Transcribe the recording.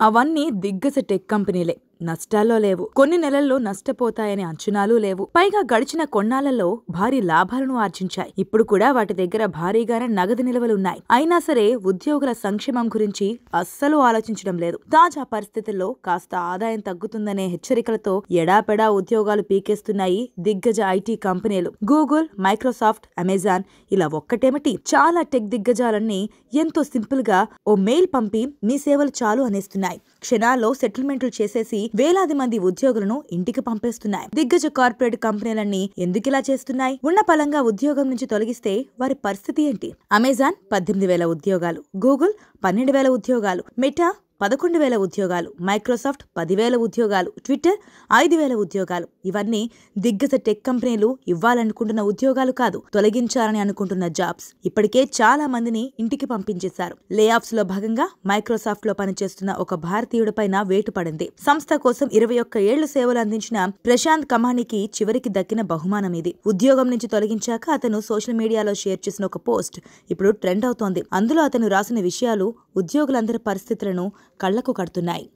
అవన్నీ దిగ్గజ టెక్ కంపెనీలే నష్టాల్లో లేవు. కొన్ని నెలల్లో నష్టపోతాయనే అంచనాలు లేవు. పైగా గడిచిన కొన్నాళ్ళలో భారీ లాభాలను ఆర్జించాయి. ఇప్పుడు కూడా వాటి దగ్గర భారీగానే నగదు నిల్వలున్నాయి. అయినా సరే ఉద్యోగుల సంక్షేమం గురించి అస్సలు ఆలోచించడం లేదు. తాజా పరిస్థితుల్లో కాస్త ఆదాయం తగ్గుతుందనే హెచ్చరికలతో ఎడాపెడా ఉద్యోగాలు పీకేస్తున్నాయి దిగ్గజ ఐటీ కంపెనీలు. గూగుల్ మైక్రోసాఫ్ట్ అమెజాన్ ఇలా ఒక్కటేమిటి? చాలా టెక్ దిగ్గజాలన్నీ ఎంతో సింపుల్గా ఓ మెయిల్ పంపి మీ సేవలు చాలు అనేస్తున్నాయి. క్షణాల్లో సెటిల్మెంట్లు చేసేసి వేలాది మంది ఉద్యోగులను ఇంటికి పంపేస్తున్నాయి. దిగ్గజ కార్పొరేట్ కంపెనీలన్నీ ఎందుకు ఇలా చేస్తున్నాయి? ఉన్న పలంగా ఉద్యోగం నుంచి తొలగిస్తే వారి పరిస్థితి ఏంటి? అమెజాన్ పద్దెనిమిది వేల ఉద్యోగాలు గూగుల్ పన్నెండు వేల ఉద్యోగాలు మెటా పదకొండు వేల ఉద్యోగాలు మైక్రోసాఫ్ట్ పదివేల ఉద్యోగాలు ట్విట్టర్ ఐదు వేల ఉద్యోగాలు. ఇవన్నీ దిగ్గజ టెక్ కంపెనీలు ఇవ్వాలనుకుంటున్న ఉద్యోగాలు కాదు తొలగించాలని అనుకుంటున్న జాబ్స్. ఇప్పటికే చాలా మందిని ఇంటికి పంపించేశారు. లే ఆఫ్స్లో భాగంగా మైక్రోసాఫ్ట్లో పనిచేస్తున్న ఒక భారతీయుడిపైన వేటు పడింది. సంస్థ కోసం ఇరవై ఒక్క ఏళ్ళు సేవలు అందించిన ప్రశాంత్ కమానికి చివరికి దక్కిన బహుమానం ఇది. ఉద్యోగం నుంచి తొలగించాక అతను సోషల్ మీడియాలో షేర్ చేసిన ఒక పోస్ట్ ఇప్పుడు ట్రెండ్ అవుతోంది. అందులో అతను రాసిన విషయాలు ఉద్యోగులందరి పరిస్థితులను కళ్ళకు కడుతున్నాయి.